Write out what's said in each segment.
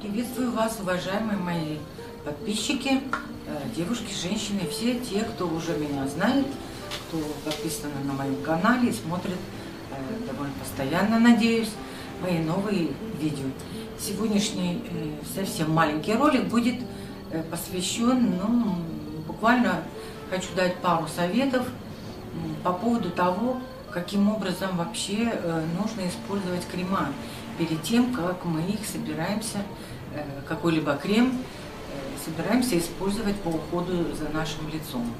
Приветствую вас, уважаемые мои подписчики, э, девушки, женщины, все те, кто уже меня знает, кто подписан на моем канале и смотрит э, довольно постоянно, надеюсь, мои новые видео. Сегодняшний э, совсем маленький ролик будет посвящен, ну, буквально хочу дать пару советов по поводу того, каким образом вообще нужно использовать крема перед тем, как мы их собираемся, э, какой-либо крем, э, собираемся использовать по уходу за нашим лицом.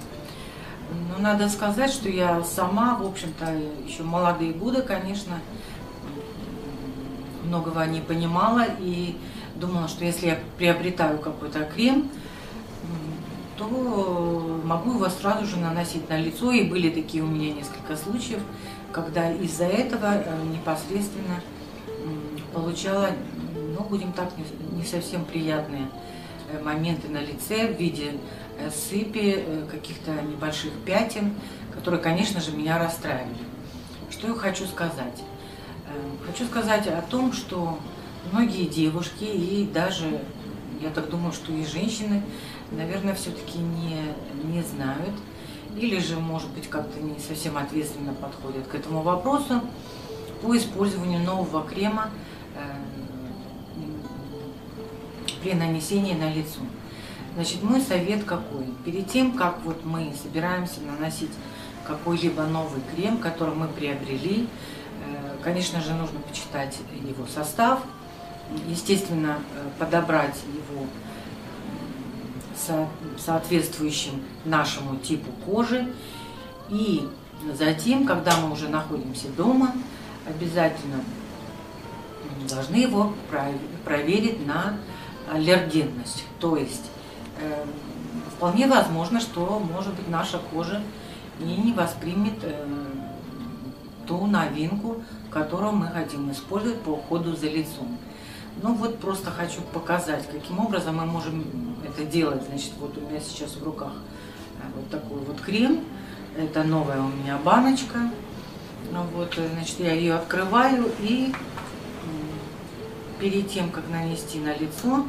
Но надо сказать, что я сама, в общем-то, еще молодые годы, конечно, многого не понимала и думала, что если я приобретаю какой-то крем, то могу его сразу же наносить на лицо. И были такие у меня несколько случаев, когда из-за этого э, непосредственно получала, ну, будем так, не совсем приятные э, моменты на лице в виде э, сыпи, каких-то небольших пятен, которые, конечно же, меня расстраивали. Что я хочу сказать? Хочу сказать о том, что многие девушки и даже, я так думаю, что и женщины, наверное, все-таки не, не знают или же, может быть, как-то не совсем ответственно подходят к этому вопросу по использованию нового крема Э, при нанесении на лицо. Значит, мой совет какой? Перед тем, как вот мы собираемся наносить какой-либо новый крем, который мы приобрели, э, конечно же, нужно почитать его состав, естественно, э, подобрать его соответствующим нашему типу кожи. И затем, когда мы уже находимся дома, обязательно должны его проверить на аллергенность. То есть э, вполне возможно, что, может быть, наша кожа и не воспримет э, ту новинку, которую мы хотим использовать по уходу за лицом. Ну вот просто хочу показать, каким образом мы можем это делать. Значит, вот у меня сейчас в руках э, вот такой вот крем. Это новая у меня баночка. Ну вот, э, значит, я ее открываю и перед тем, как нанести на лицо,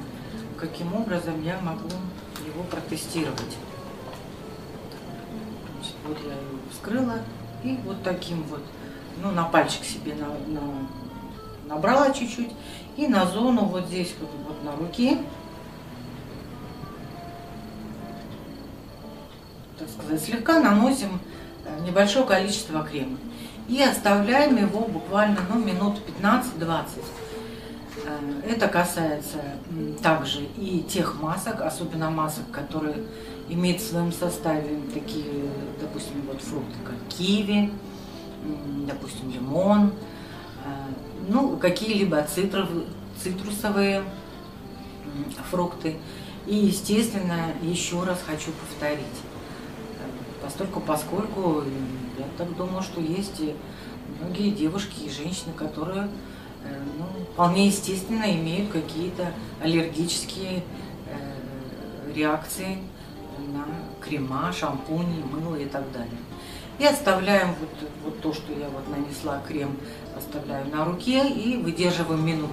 каким образом я могу его протестировать. Значит, вот я его вскрыла и вот таким вот, ну, на пальчик себе на, на, набрала чуть-чуть и на зону вот здесь вот, вот на руке, так сказать, слегка наносим э, небольшое количество крема. И оставляем его буквально ну, минут 15-20. Э, это касается также и тех масок, особенно масок, которые имеют в своем составе такие, допустим, вот фрукты, как киви, допустим, лимон, ну, какие-либо цитрусовые фрукты. И, естественно, еще раз хочу повторить, постольку, поскольку я так думаю, что есть многие девушки и женщины, которые Э, ну, вполне естественно имеют какие-то аллергические э, реакции на крема, шампуни, мыло и так далее. И оставляем вот, вот то, что я вот нанесла крем, оставляю на руке и выдерживаем минут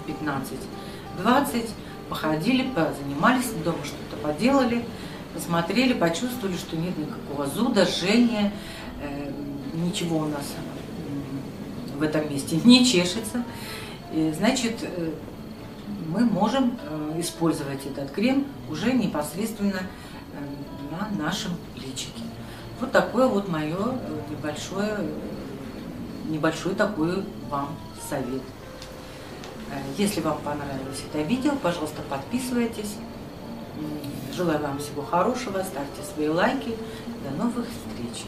15-20. Походили, позанимались дома, что-то поделали, посмотрели, почувствовали, что нет никакого зуда, жжения, э, ничего у нас в этом месте не чешется. И, значит, э, мы можем э, использовать этот крем уже непосредственно э, на нашем личике. Вот такое вот мое небольшое, небольшой такой вам совет. Если вам понравилось это видео, пожалуйста, подписывайтесь. Желаю вам всего хорошего, ставьте свои лайки. До новых встреч!